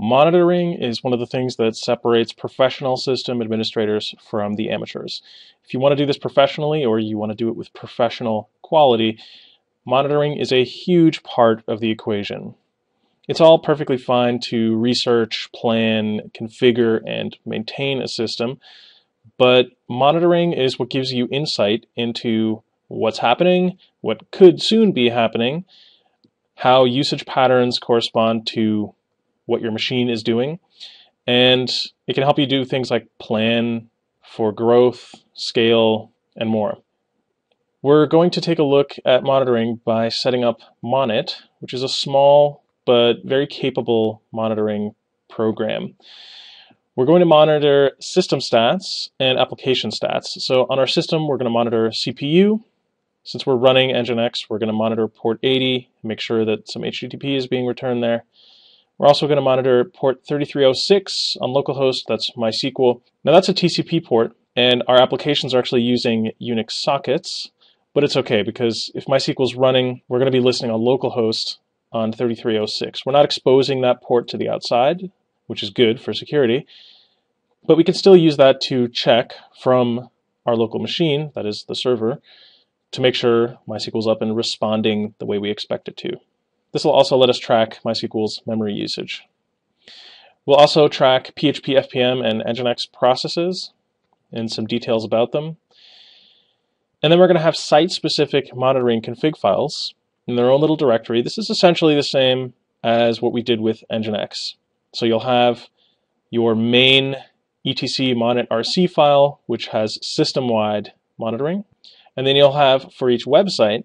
Monitoring is one of the things that separates professional system administrators from the amateurs. If you want to do this professionally or you want to do it with professional quality, monitoring is a huge part of the equation. It's all perfectly fine to research, plan, configure, and maintain a system, but monitoring is what gives you insight into what's happening, what could soon be happening, how usage patterns correspond to what your machine is doing, and it can help you do things like plan for growth, scale, and more. We're going to take a look at monitoring by setting up Monit, which is a small but very capable monitoring program. We're going to monitor system stats and application stats. So on our system, we're going to monitor CPU. Since we're running Nginx, we're going to monitor port 80, make sure that some HTTP is being returned there. We're also going to monitor port 3306 on localhost, that's MySQL. Now that's a TCP port, and our applications are actually using Unix sockets, but it's okay because if MySQL is running, we're going to be listening on localhost on 3306. We're not exposing that port to the outside, which is good for security, but we can still use that to check from our local machine, that is the server, to make sure MySQL's up and responding the way we expect it to. This will also let us track MySQL's memory usage. We'll also track PHP FPM and Nginx processes and some details about them. And then we're going to have site-specific monitoring config files in their own little directory. This is essentially the same as what we did with Nginx. So you'll have your main etc monit rc file, which has system-wide monitoring. And then you'll have, for each website,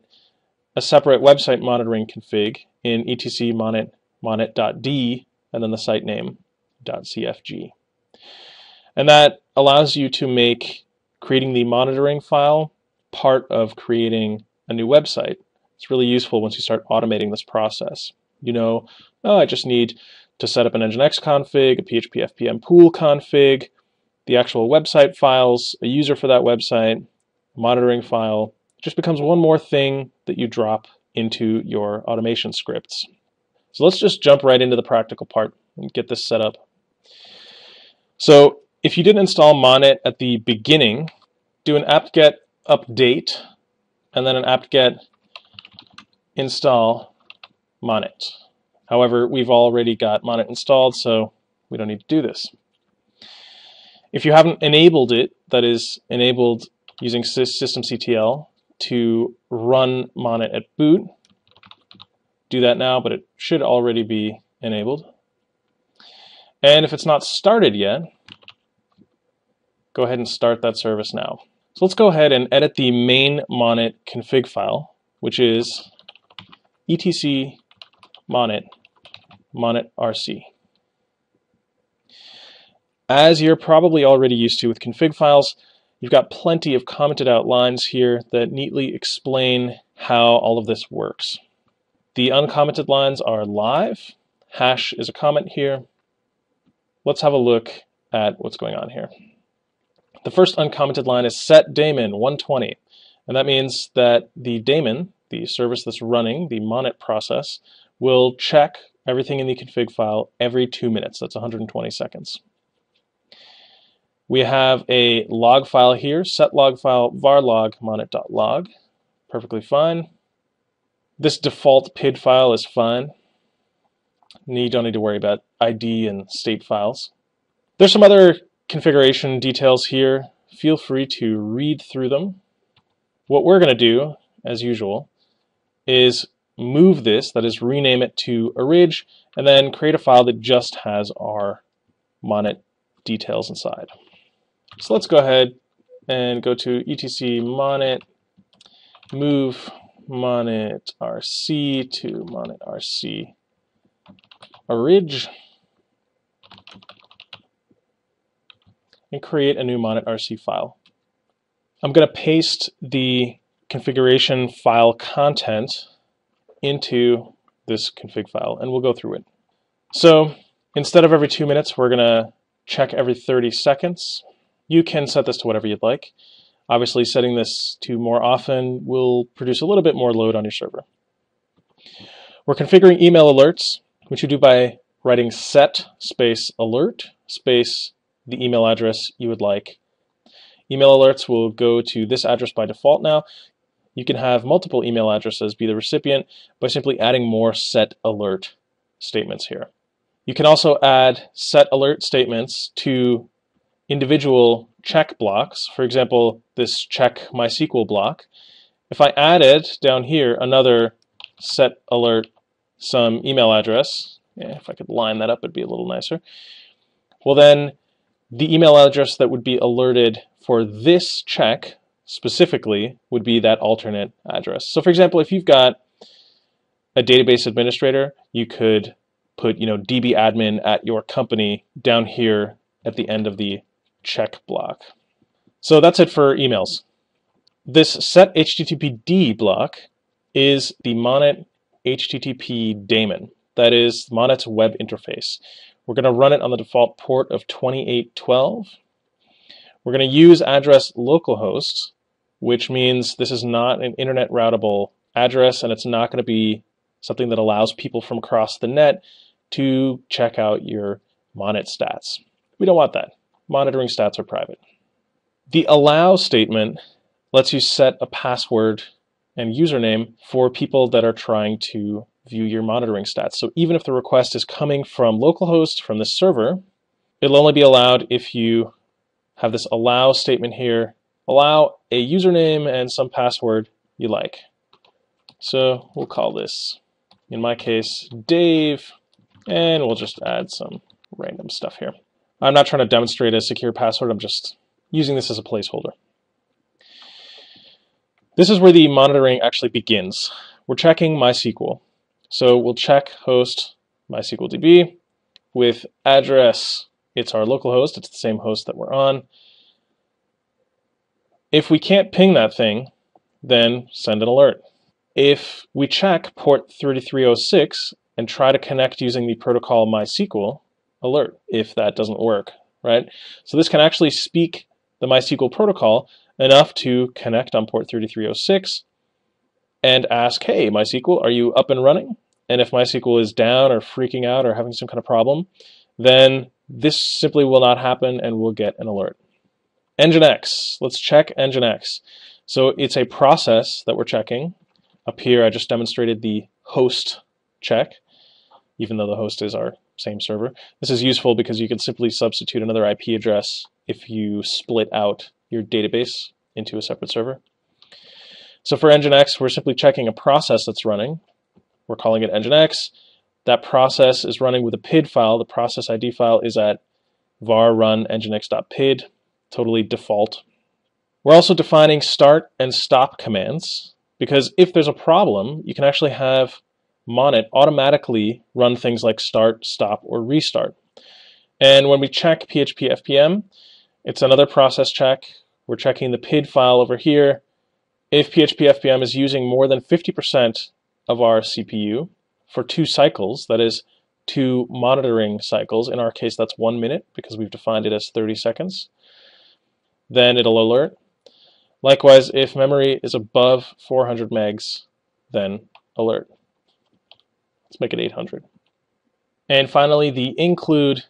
a separate website monitoring config in etc monit monit.d and then the site name .cfg. And that allows you to make creating the monitoring file part of creating a new website. It's really useful once you start automating this process. You know, oh, I just need to set up an Nginx config, a PHP FPM pool config, the actual website files, a user for that website, monitoring file. Just becomes one more thing that you drop into your automation scripts. So let's just jump right into the practical part and get this set up. So if you didn't install Monit at the beginning, do an apt-get update and then an apt-get install Monit. However, we've already got Monit installed, so we don't need to do this. If you haven't enabled it, that is enabled using systemctl to run Monit at boot, do that now, but it should already be enabled. And if it's not started yet, go ahead and start that service now. So let's go ahead and edit the main Monit config file, which is etc monit monit rc. As you're probably already used to with config files, you've got plenty of commented out lines here that neatly explain how all of this works. The uncommented lines are live. Hash is a comment here. Let's have a look at what's going on here. The first uncommented line is set daemon 120, and that means that the daemon the service that's running, the monit process, will check everything in the config file every two minutes. That's 120 seconds. We have a log file here, set log file var log monit.log. Perfectly fine. This default PID file is fine. You don't need to worry about ID and state files. There's some other configuration details here. Feel free to read through them. What we're going to do, as usual, is move this, that is rename it to orig, and then create a file that just has our monit details inside. So let's go ahead and go to etc monit, move monit rc to monit rc orig, and create a new monit rc file. I'm going to paste the configuration file content into this config file, and we'll go through it. So instead of every two minutes, we're going to check every 30 seconds. You can set this to whatever you'd like. Obviously, setting this to more often will produce a little bit more load on your server. We're configuring email alerts, which you do by writing set space alert space the email address you would like. Email alerts will go to this address by default now. You can have multiple email addresses be the recipient by simply adding more set alert statements here. You can also add set alert statements to individual check blocks. For example, this check MySQL block. If I added down here another set alert some email address, yeah, if I could line that up, it'd be a little nicer. Well, then the email address that would be alerted for this check specifically would be that alternate address. So for example, if you've got a database administrator, you could put, you know, dbadmin at your company down here at the end of the check block. So that's it for emails. This set HTTPD block is the Monit HTTP daemon. That is Monit's web interface. We're going to run it on the default port of 2812. We're going to use address localhost, which means this is not an internet routable address and it's not going to be something that allows people from across the net to check out your Monit stats. We don't want that. Monitoring stats are private. The allow statement lets you set a password and username for people that are trying to view your monitoring stats. So even if the request is coming from localhost from the server, it'll only be allowed if you have this allow statement here, allow a username and some password you like. So we'll call this, in my case, Dave and we'll just add some random stuff here. I'm not trying to demonstrate a secure password, I'm just using this as a placeholder. This is where the monitoring actually begins. We're checking MySQL. So we'll check host MySQLDB with address. It's our local host. It's the same host that we're on. If we can't ping that thing, then send an alert. If we check port 3306 and try to connect using the protocol MySQL, alert if that doesn't work, right? So this can actually speak the MySQL protocol enough to connect on port 3306 and ask, hey, MySQL, are you up and running? And if MySQL is down or freaking out or having some kind of problem, then this simply will not happen and we'll get an alert. Nginx, let's check Nginx. So it's a process that we're checking. Up here, I just demonstrated the host check even though the host is our same server. This is useful because you can simply substitute another IP address if you split out your database into a separate server. So for Nginx, we're simply checking a process that's running. We're calling it Nginx. That process is running with a PID file. The process ID file is at var run nginx.pid, totally default. We're also defining start and stop commands because if there's a problem, you can actually have Monit automatically run things like start, stop, or restart. And when we check PHP FPM, it's another process check. We're checking the PID file over here. If PHP FPM is using more than 50% of our CPU for two cycles, that is, two monitoring cycles, in our case that's one minute because we've defined it as 30 seconds, then it'll alert. Likewise, if memory is above 400 megs, then alert. Let's make it 800. And finally, the include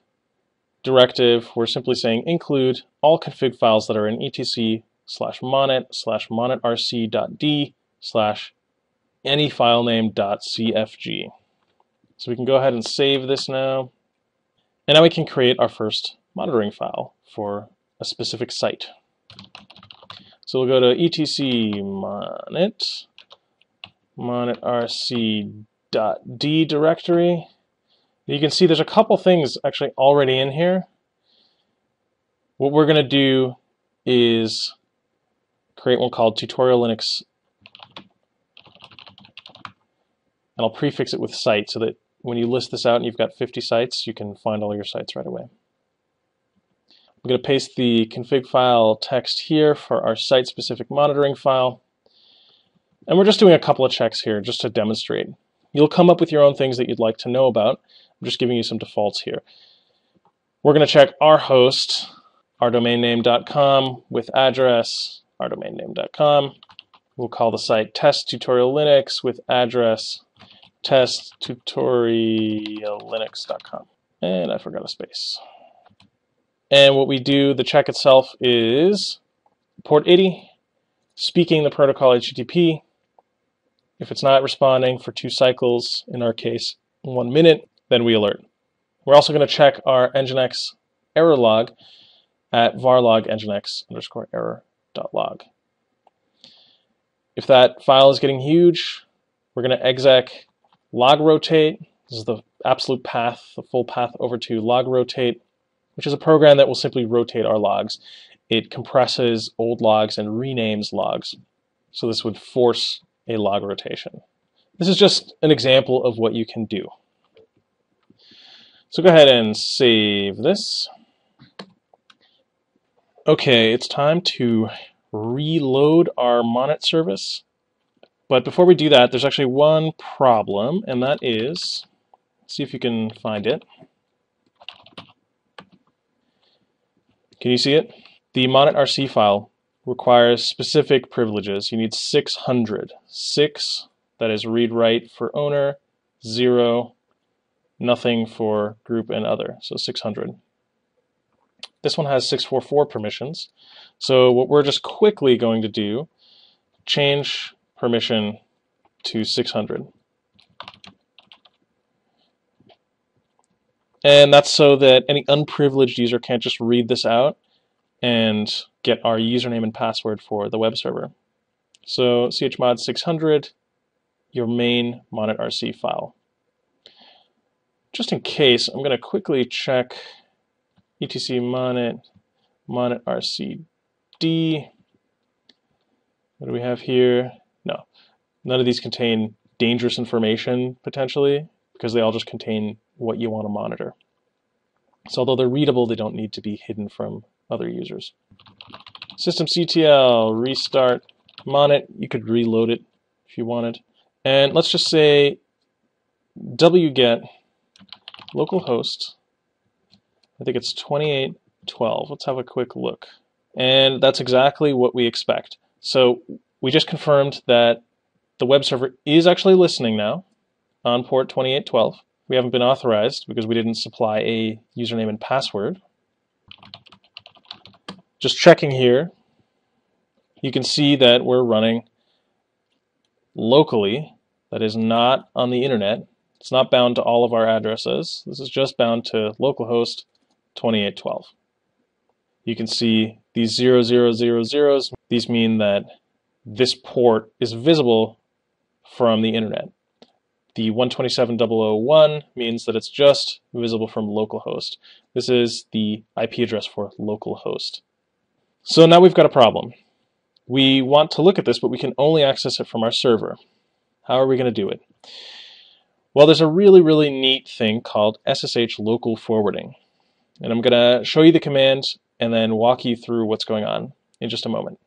directive, we're simply saying include all config files that are in etc slash monit slash monitrc.d slash any file name dot cfg. So we can go ahead and save this now. And now we can create our first monitoring file for a specific site. So we'll go to etc monit, monitrc D directory. You can see there's a couple things actually already in here. What we're going to do is create one called tutorial Linux and I'll prefix it with site so that when you list this out and you've got 50 sites, you can find all your sites right away. I'm going to paste the config file text here for our site-specific monitoring file. And we're just doing a couple of checks here just to demonstrate. You'll come up with your own things that you'd like to know about. I'm just giving you some defaults here. We're going to check our host, our domain ourdomainname.com with address, our domain ourdomainname.com. We'll call the site test tutorial Linux with address, test testtutoriallinux.com. And I forgot a space. And what we do, the check itself is port 80, speaking the protocol HTTP. If it's not responding for two cycles, in our case, one minute, then we alert. We're also going to check our Nginx error log at varlog nginx underscore error dot log. If that file is getting huge, we're going to exec log rotate. This is the absolute path, the full path over to log rotate, which is a program that will simply rotate our logs. It compresses old logs and renames logs. So this would force a log rotation. This is just an example of what you can do. So go ahead and save this. Okay, it's time to reload our Monit service. But before we do that, there's actually one problem, and that is, see if you can find it. Can you see it? The Monit RC file requires specific privileges. You need 600. 6, that is read-write for owner, 0, nothing for group and other, so 600. This one has 644 permissions. So what we're just quickly going to do, change permission to 600. And that's so that any unprivileged user can't just read this out and get our username and password for the web server. So chmod 600, your main monitrc file just in case, I'm going to quickly check etc monit, monit rcd. What do we have here? No, none of these contain dangerous information potentially because they all just contain what you want to monitor. So although they're readable, they don't need to be hidden from other users. systemctl, restart, monit, you could reload it if you wanted. And let's just say wget localhost, I think it's 2812. Let's have a quick look. And that's exactly what we expect. So we just confirmed that the web server is actually listening now on port 2812. We haven't been authorized because we didn't supply a username and password. Just checking here, you can see that we're running locally, that is not on the internet, it's not bound to all of our addresses. This is just bound to localhost 2812. You can see these 0000s. These mean that this port is visible from the internet. The 127001 means that it's just visible from localhost. This is the IP address for localhost. So now we've got a problem. We want to look at this, but we can only access it from our server. How are we going to do it? Well, there's a really, really neat thing called SSH local forwarding. And I'm going to show you the command and then walk you through what's going on in just a moment.